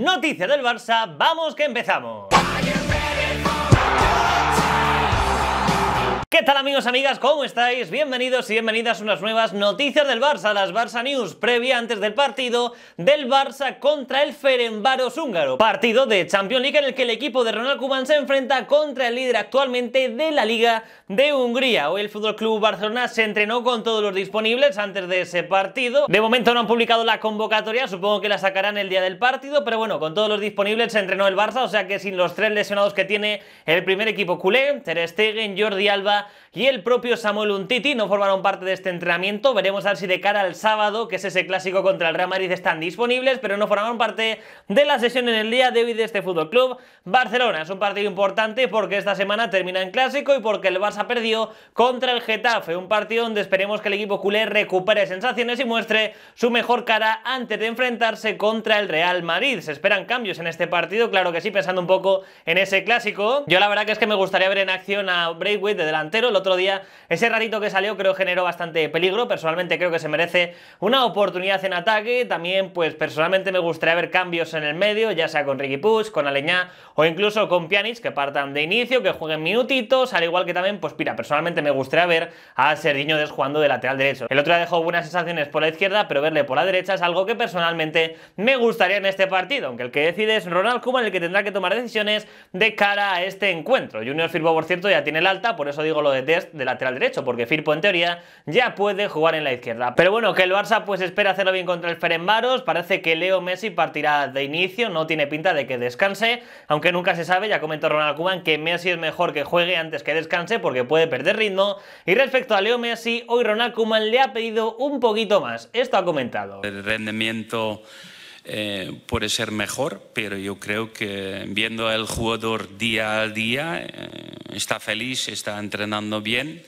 Noticia del Barça, vamos que empezamos. ¿Qué tal amigos, amigas? ¿Cómo estáis? Bienvenidos y bienvenidas a unas nuevas noticias del Barça, las Barça News, previa antes del partido del Barça contra el Ferenbaros húngaro. Partido de Champions League en el que el equipo de Ronald Koeman se enfrenta contra el líder actualmente de la Liga de Hungría. Hoy el Fútbol Club Barcelona se entrenó con todos los disponibles antes de ese partido. De momento no han publicado la convocatoria, supongo que la sacarán el día del partido, pero bueno, con todos los disponibles se entrenó el Barça, o sea que sin los tres lesionados que tiene el primer equipo culé, Ter Stegen, Jordi Alba y el propio Samuel Untiti no formaron parte de este entrenamiento. Veremos a ver si de cara al sábado, que es ese clásico contra el Real Madrid, están disponibles, pero no formaron parte de la sesión en el día de hoy de este Fútbol Club Barcelona. Es un partido importante porque esta semana termina en clásico y porque el Barça perdió contra el Getafe. Un partido donde esperemos que el equipo culé recupere sensaciones y muestre su mejor cara antes de enfrentarse contra el Real Madrid. Se esperan cambios en este partido, claro que sí, pensando un poco en ese clásico. Yo la verdad que es que me gustaría ver en acción a Braithwaite de delante el otro día ese rarito que salió creo generó bastante peligro. Personalmente creo que se merece una oportunidad en ataque. También, pues personalmente me gustaría ver cambios en el medio, ya sea con Ricky Puig, con Aleñá o incluso con Pjanic, que partan de inicio, que jueguen minutitos. Al igual que también, pues mira, personalmente me gustaría ver a Sergiño Des jugando de lateral derecho. El otro día dejó buenas sensaciones por la izquierda, pero verle por la derecha es algo que personalmente me gustaría en este partido. Aunque el que decide es Ronald Koeman, el que tendrá que tomar decisiones de cara a este encuentro. Junior Firpo, por cierto, ya tiene el alta, por eso digo lo de test de lateral derecho, porque Firpo en teoría ya puede jugar en la izquierda. Pero bueno, que el Barça pues espera hacerlo bien contra el Ferenbaros, parece que Leo Messi partirá de inicio, no tiene pinta de que descanse, aunque nunca se sabe, ya comentó Ronald Koeman que Messi es mejor que juegue antes que descanse porque puede perder ritmo. Y respecto a Leo Messi, hoy Ronald Koeman le ha pedido un poquito más, esto ha comentado. El rendimiento eh, puede ser mejor, pero yo creo que viendo al jugador día a día, eh, está feliz, está entrenando bien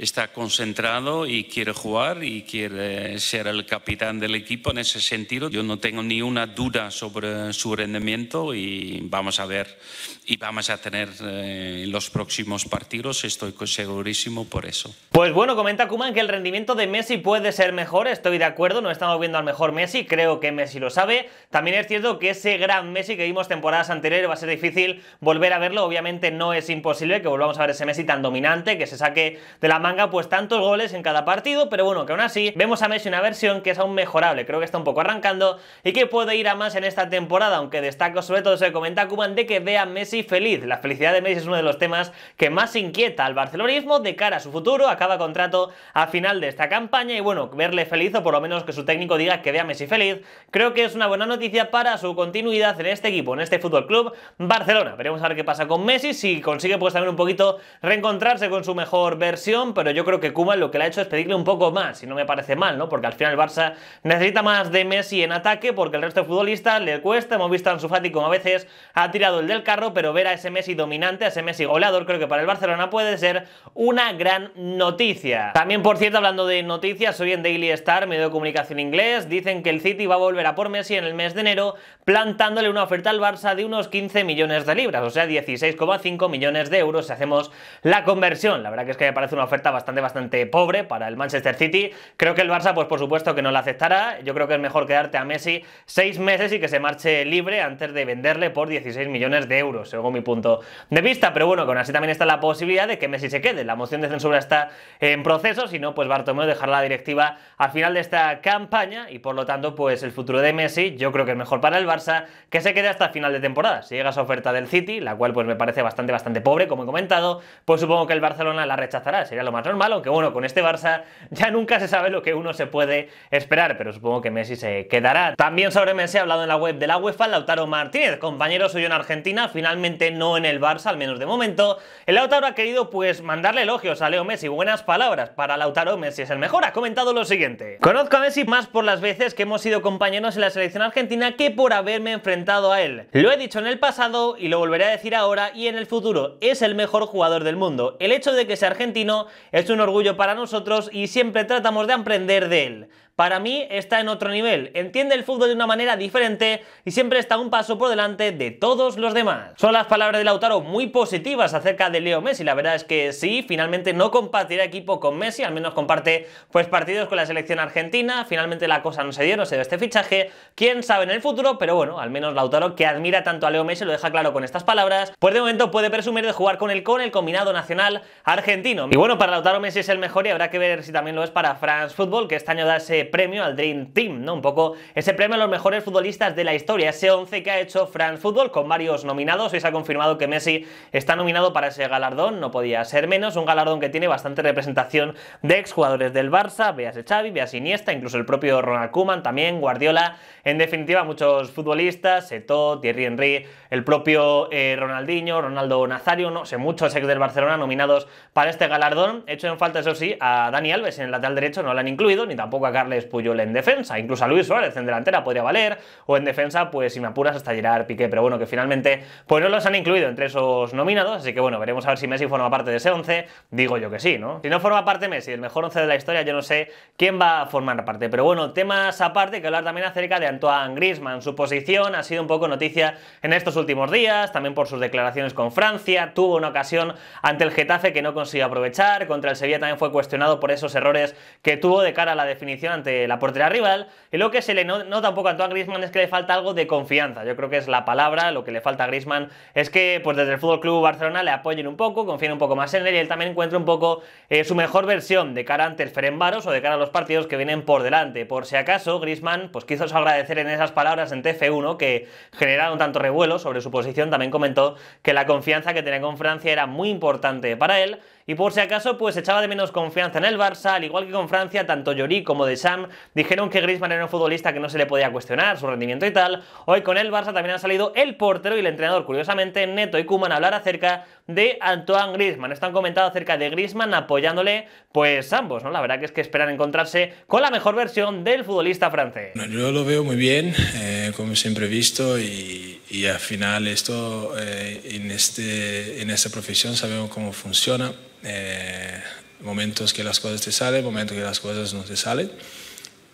está concentrado y quiere jugar y quiere ser el capitán del equipo en ese sentido. Yo no tengo ni una duda sobre su rendimiento y vamos a ver y vamos a tener eh, los próximos partidos, estoy segurísimo por eso. Pues bueno, comenta Kuman que el rendimiento de Messi puede ser mejor, estoy de acuerdo, no estamos viendo al mejor Messi, creo que Messi lo sabe. También es cierto que ese gran Messi que vimos temporadas anteriores va a ser difícil volver a verlo, obviamente no es imposible que volvamos a ver ese Messi tan dominante, que se saque de la mano pues tantos goles en cada partido, pero bueno, que aún así vemos a Messi una versión que es aún mejorable, creo que está un poco arrancando y que puede ir a más en esta temporada, aunque destaco sobre todo se comenta Kuman de que vea a Messi feliz. La felicidad de Messi es uno de los temas que más inquieta al barcelonismo de cara a su futuro, acaba contrato a final de esta campaña y bueno, verle feliz o por lo menos que su técnico diga que vea a Messi feliz, creo que es una buena noticia para su continuidad en este equipo, en este Fútbol Club Barcelona. Veremos a ver qué pasa con Messi, si consigue pues también un poquito reencontrarse con su mejor versión, pero yo creo que Kuman lo que le ha hecho es pedirle un poco más, y no me parece mal, ¿no? Porque al final el Barça necesita más de Messi en ataque, porque el resto de futbolistas le cuesta, hemos visto a Ansu Fati como a veces ha tirado el del carro, pero ver a ese Messi dominante, a ese Messi goleador, creo que para el Barcelona puede ser una gran noticia. También, por cierto, hablando de noticias, hoy en Daily Star, medio de comunicación inglés, dicen que el City va a volver a por Messi en el mes de enero, plantándole una oferta al Barça de unos 15 millones de libras, o sea, 16,5 millones de euros si hacemos la conversión. La verdad que es que me parece una oferta bastante, bastante pobre para el Manchester City. Creo que el Barça, pues por supuesto que no la aceptará. Yo creo que es mejor quedarte a Messi seis meses y que se marche libre antes de venderle por 16 millones de euros, según mi punto de vista. Pero bueno, con así también está la posibilidad de que Messi se quede. La moción de censura está en proceso, si no, pues Bartomeu dejará la directiva al final de esta campaña y por lo tanto, pues el futuro de Messi yo creo que es mejor para el Barça que se quede hasta final de temporada. Si llega esa oferta del City, la cual pues me parece bastante, bastante pobre, como he comentado, pues supongo que el Barcelona la rechazará. Sería lo más normal, aunque bueno, con este Barça ya nunca se sabe lo que uno se puede esperar, pero supongo que Messi se quedará. También sobre Messi ha hablado en la web de la UEFA Lautaro Martínez, compañero suyo en Argentina, finalmente no en el Barça, al menos de momento. El Lautaro ha querido pues mandarle elogios a Leo Messi, buenas palabras para Lautaro Messi es el mejor. Ha comentado lo siguiente: Conozco a Messi más por las veces que hemos sido compañeros en la selección argentina que por haberme enfrentado a él. Lo he dicho en el pasado y lo volveré a decir ahora y en el futuro. Es el mejor jugador del mundo. El hecho de que sea argentino es un orgullo para nosotros y siempre tratamos de aprender de él. Para mí está en otro nivel, entiende el fútbol de una manera diferente y siempre está un paso por delante de todos los demás. Son las palabras de Lautaro muy positivas acerca de Leo Messi, la verdad es que sí, finalmente no compartirá equipo con Messi, al menos comparte pues partidos con la selección argentina, finalmente la cosa no se dio, no se dio este fichaje, quién sabe en el futuro, pero bueno, al menos Lautaro que admira tanto a Leo Messi lo deja claro con estas palabras, pues de momento puede presumir de jugar con él con el combinado nacional argentino. Y bueno, para Lautaro Messi es el mejor y habrá que ver si también lo es para France Football, que este año da ese premio al Dream Team, ¿no? Un poco ese premio a los mejores futbolistas de la historia, ese 11 que ha hecho France Football con varios nominados. Hoy se ha confirmado que Messi está nominado para ese galardón, no podía ser menos, un galardón que tiene bastante representación de exjugadores del Barça, veas Xavi, veas Iniesta, incluso el propio Ronald Koeman, también Guardiola, en definitiva muchos futbolistas, Eto'o, Thierry Henry, el propio eh, Ronaldinho, Ronaldo Nazario, no sé, muchos ex del Barcelona nominados para este galardón, hecho en falta eso sí a Dani Alves en el lateral derecho, no lo han incluido, ni tampoco a Carles Puyol en defensa, incluso a Luis Suárez en delantera podría valer, o en defensa, pues si me apuras hasta Gerard Piqué, pero bueno, que finalmente pues no los han incluido entre esos nominados, así que bueno, veremos a ver si Messi forma parte de ese 11, digo yo que sí, ¿no? Si no forma parte Messi, el mejor 11 de la historia, yo no sé quién va a formar parte, pero bueno, temas aparte, que hablar también acerca de Antoine Griezmann, su posición ha sido un poco noticia en estos últimos días, también por sus declaraciones con Francia, tuvo una ocasión ante el Getafe que no consiguió aprovechar, contra el Sevilla también fue cuestionado por esos errores que tuvo de cara a la definición ante la portería rival. Y lo que se le nota un poco a Antoine Griezmann es que le falta algo de confianza. Yo creo que es la palabra, lo que le falta a Griezmann es que pues desde el Fútbol Club Barcelona le apoyen un poco, confíen un poco más en él y él también encuentre un poco eh, su mejor versión de cara ante el Ferenbaros o de cara a los partidos que vienen por delante. Por si acaso, Griezmann pues quiso agradecer en esas palabras en TF1 que generaron tanto revuelo sobre su posición, también comentó que la confianza que tenía con Francia era muy importante para él y por si acaso pues echaba de menos confianza en el Barça, al igual que con Francia, tanto Llori como Deschamps dijeron que Griezmann era un futbolista que no se le podía cuestionar su rendimiento y tal. Hoy con el Barça también ha salido el portero y el entrenador, curiosamente, Neto y Kuman a hablar acerca de Antoine Griezmann. Están comentando acerca de Griezmann apoyándole pues ambos, ¿no? La verdad que es que esperan encontrarse con la mejor versión del futbolista francés. yo lo veo muy bien, eh, como siempre he visto y, al final esto eh, en, este, en esta profesión sabemos cómo funciona. Eh, momentos que las cosas te salen, momentos que las cosas no te salen,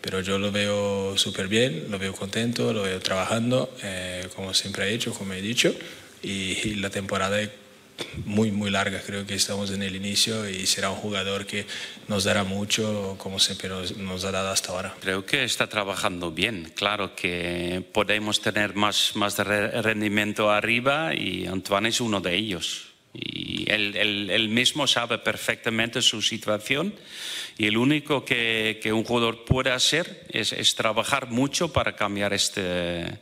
pero yo lo veo súper bien, lo veo contento, lo veo trabajando, eh, como siempre he hecho, como he dicho, y, la temporada muy, muy larga, creo que estamos en el inicio y será un jugador que nos dará mucho, como siempre nos, nos ha dado hasta ahora. Creo que está trabajando bien, claro que podemos tener más, más rendimiento arriba y Antoine es uno de ellos. Y él, mismo sabe perfectamente su situación y el único que, que un jugador puede hacer es, es, trabajar mucho para cambiar este,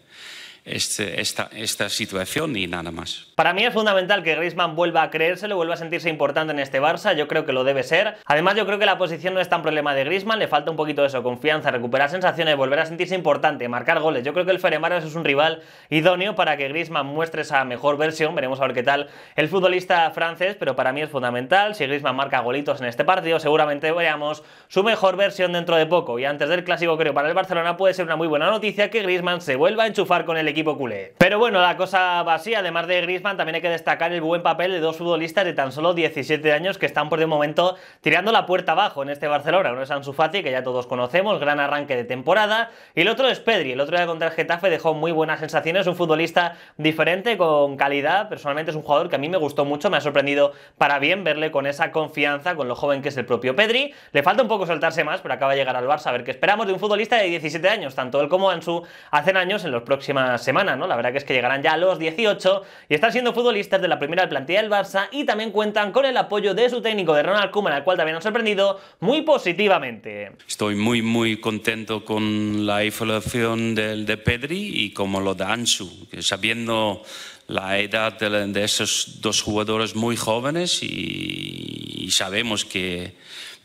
este, esta, situación y nada más. Para mí es fundamental que Griezmann vuelva a creérselo, vuelva a sentirse importante en este Barça, yo creo que lo debe ser. Además yo creo que la posición no es tan problema de Griezmann, le falta un poquito de eso, confianza, recuperar sensaciones, volver a sentirse importante, marcar goles. Yo creo que el Ferenbaros es un rival idóneo para que Griezmann muestre esa mejor versión, veremos a ver qué tal el futbolista francés, pero para mí es fundamental, si Griezmann marca golitos en este partido, seguramente veamos su mejor versión dentro de poco. Y antes del clásico creo para el Barcelona puede ser una muy buena noticia que Griezmann se vuelva a enchufar con el equipo culé. Pero bueno, la cosa va así, además de Griezmann, también hay que destacar el buen papel de dos futbolistas de tan solo 17 años que están por el momento tirando la puerta abajo en este Barcelona. Uno es Ansu Fati, que ya todos conocemos, gran arranque de temporada, y el otro es Pedri. El otro día contra el Getafe dejó muy buenas sensaciones, un futbolista diferente, con calidad. Personalmente es un jugador que a mí me gustó mucho, me ha sorprendido para bien verle con esa confianza, con lo joven que es el propio Pedri. Le falta un poco soltarse más, pero acaba de llegar al Barça. A ver qué esperamos de un futbolista de 17 años, tanto él como Ansu hacen años en las próximas semanas, ¿no? La verdad que es que llegarán ya a los 18 y están siendo futbolistas de la primera plantilla del Barça y también cuentan con el apoyo de su técnico de Ronald Koeman, al cual también han sorprendido muy positivamente. Estoy muy muy contento con la evolución del de Pedri y como lo de Ansu, sabiendo la edad de, esos dos jugadores muy jóvenes y sabemos que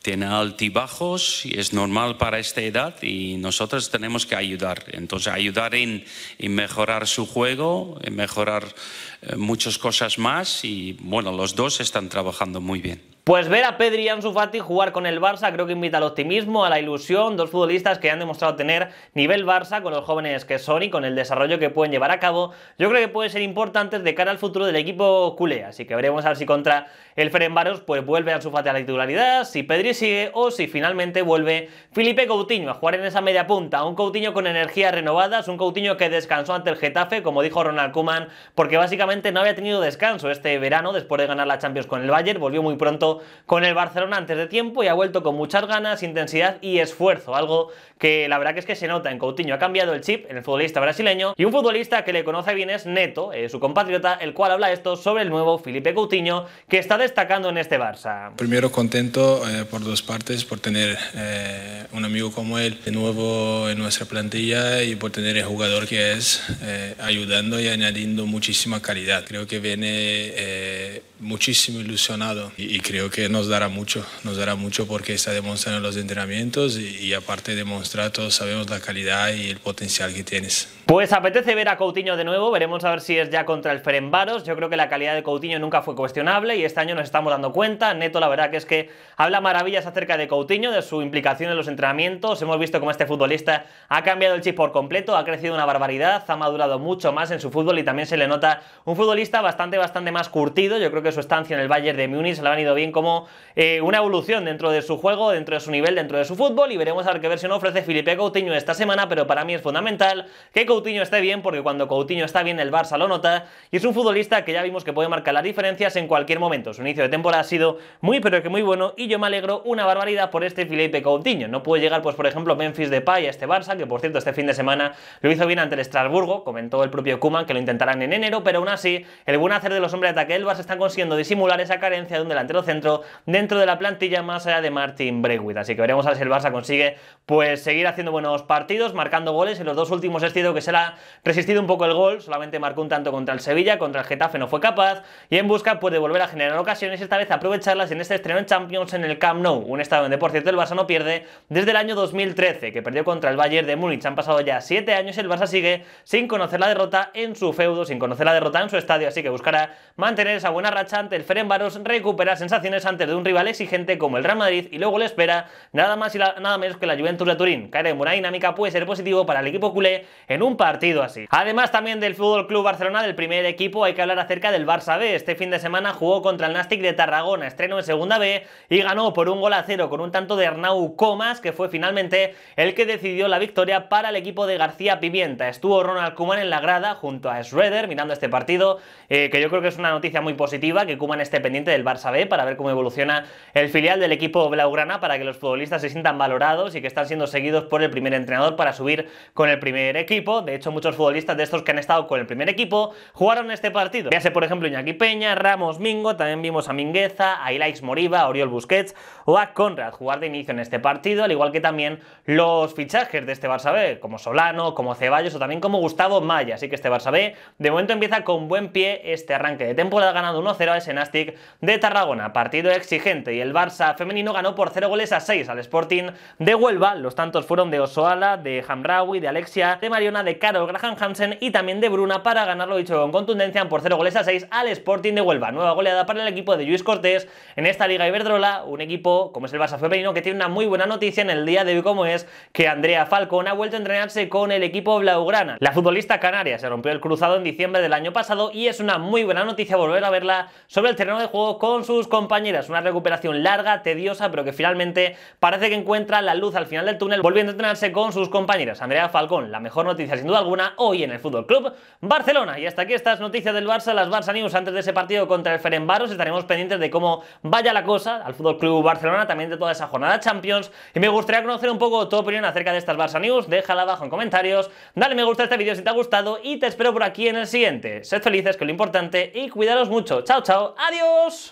tiene altibajos y es normal para esta edad y nosotros tenemos que ayudar. Entonces, ayudar en, mejorar su juego, en mejorar eh, muchas cosas más y bueno, los dos están trabajando muy bien. Pues ver a Pedri y Ansu Fati jugar con el Barça creo que invita al optimismo, a la ilusión, dos futbolistas que han demostrado tener nivel Barça con los jóvenes que son y con el desarrollo que pueden llevar a cabo, yo creo que pueden ser importantes de cara al futuro del equipo culé, así que veremos a ver si contra el Ferenbaros pues vuelve Ansu Fati a la titularidad, si Pedri sigue o si finalmente vuelve Felipe Coutinho a jugar en esa media punta, un Coutinho con energías renovadas, un Coutinho que descansó ante el Getafe, como dijo Ronald Koeman, porque básicamente no había tenido descanso este verano después de ganar la Champions con el Bayern, volvió muy pronto con el Barcelona antes de tiempo y ha vuelto con muchas ganas, intensidad y esfuerzo, algo que la verdad que es que se nota en Coutinho. Ha cambiado el chip en el futbolista brasileño y un futbolista que le conoce bien es Neto, eh, su compatriota, el cual habla esto sobre el nuevo Felipe Coutinho que está destacando en este Barça. Primero contento eh, por dos partes, por tener eh, un amigo como él de nuevo en nuestra plantilla y por tener el jugador que es ayudando y añadiendo muchísima calidad. Creo que viene muchísimo ilusionado y, creo que nos dará mucho, nos dará mucho porque está demostrando los entrenamientos y, y aparte de demostrar, todos sabemos la calidad y el potencial que tienes. Pues apetece ver a Coutinho de nuevo, veremos a ver si es ya contra el Ferenbaros. Yo creo que la calidad de Coutinho nunca fue cuestionable y este año nos estamos dando cuenta. Neto, la verdad que es que habla maravillas acerca de Coutinho, de su implicación en los entrenamientos. Hemos visto cómo este futbolista ha cambiado el chip por completo, ha crecido una barbaridad, ha madurado mucho más en su fútbol y también se le nota un futbolista bastante, bastante más curtido. Yo creo que su estancia en el Bayern de Múnich le ha venido bien como eh, una evolución dentro de su juego, dentro de su nivel, dentro de su fútbol y veremos a ver qué versión ofrece Felipe Coutinho esta semana, pero para mí es fundamental que Coutinho Coutinho esté bien, porque cuando Coutinho está bien el Barça lo nota, y es un futbolista que ya vimos que puede marcar las diferencias en cualquier momento. Su inicio de temporada ha sido muy pero que muy bueno, y yo me alegro una barbaridad por este Felipe Coutinho. No puede llegar, pues por ejemplo, Memphis Depay a este Barça, que por cierto este fin de semana lo hizo bien ante el Estrasburgo, comentó el propio Kuman que lo intentarán en enero, pero aún así, el buen hacer de los hombres de ataque del Barça están consiguiendo disimular esa carencia de un delantero centro dentro de la plantilla más allá de Martin Breguit. Así que veremos a ver si el Barça consigue pues seguir haciendo buenos partidos, marcando goles. En los dos últimos es que se la resistido un poco el gol, solamente marcó un tanto contra el Sevilla, contra el Getafe no fue capaz, y en busca puede volver a generar ocasiones esta vez aprovecharlas en este estreno en Champions en el Camp Nou, un estado donde por cierto el Barça no pierde desde el año 2013, que perdió contra el Bayern de Múnich. Han pasado ya 7 años y el Barça sigue sin conocer la derrota en su feudo, sin conocer la derrota en su estadio, así que buscará mantener esa buena racha ante el Ferenbaros, recuperar sensaciones antes de un rival exigente como el Real Madrid y luego le espera nada más y nada menos que la Juventus de Turín. Caer en buena dinámica puede ser positivo para el equipo culé en un partido así. Además también del Fútbol Club Barcelona, del primer equipo, hay que hablar acerca del Barça B. Este fin de semana jugó contra el Nastic de Tarragona, estreno en Segunda B y ganó por un gol a cero con un tanto de Arnau Comas, que fue finalmente el que decidió la victoria para el equipo de García Pimienta. Estuvo Ronald Koeman en la grada junto a Schroeder mirando este partido, eh, que yo creo que es una noticia muy positiva que Koeman esté pendiente del Barça B para ver cómo evoluciona el filial del equipo blaugrana para que los futbolistas se sientan valorados y que están siendo seguidos por el primer entrenador para subir con el primer equipo. De hecho, muchos futbolistas de estos que han estado con el primer equipo jugaron este partido. Véase, por ejemplo, Iñaki Peña, Ramos Mingo, también vimos a Mingueza, a Ilaix Moriba, a Oriol Busquets o a Conrad jugar de inicio en este partido, al igual que también los fichajes de este Barça B, como Solano, como Ceballos o también como Gustavo Maya. Así que este Barça B de momento empieza con buen pie este arranque de temporada ganando 1-0 a Senastic de Tarragona. Partido exigente y el Barça femenino ganó por 0 goles a 6 al Sporting de Huelva. Los tantos fueron de Osoala, de Hamraoui, de Alexia, de Mariona, Carol Graham Hansen y también de Bruna para ganarlo dicho con contundencia por 0 goles a 6 al Sporting de Huelva. Nueva goleada para el equipo de Luis Cortés en esta Liga Iberdrola, un equipo como es el Barça femenino que tiene una muy buena noticia en el día de hoy como es que Andrea Falcón ha vuelto a entrenarse con el equipo blaugrana. La futbolista canaria se rompió el cruzado en diciembre del año pasado y es una muy buena noticia volver a verla sobre el terreno de juego con sus compañeras. Una recuperación larga, tediosa, pero que finalmente parece que encuentra la luz al final del túnel volviendo a entrenarse con sus compañeras. Andrea Falcón, la mejor noticia sin duda alguna hoy en el Fútbol Club Barcelona. Y hasta aquí estas noticias del Barça, las Barça News antes de ese partido contra el Ferenbaros. Estaremos pendientes de cómo vaya la cosa al Fútbol Club Barcelona, también de toda esa jornada Champions. Y me gustaría conocer un poco tu opinión acerca de estas Barça News. Déjala abajo en comentarios. Dale me gusta a este vídeo si te ha gustado y te espero por aquí en el siguiente. Sed felices, que es lo importante, y cuidaros mucho. Chao, chao. Adiós.